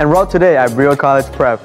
Enroll today at Brio College Prep.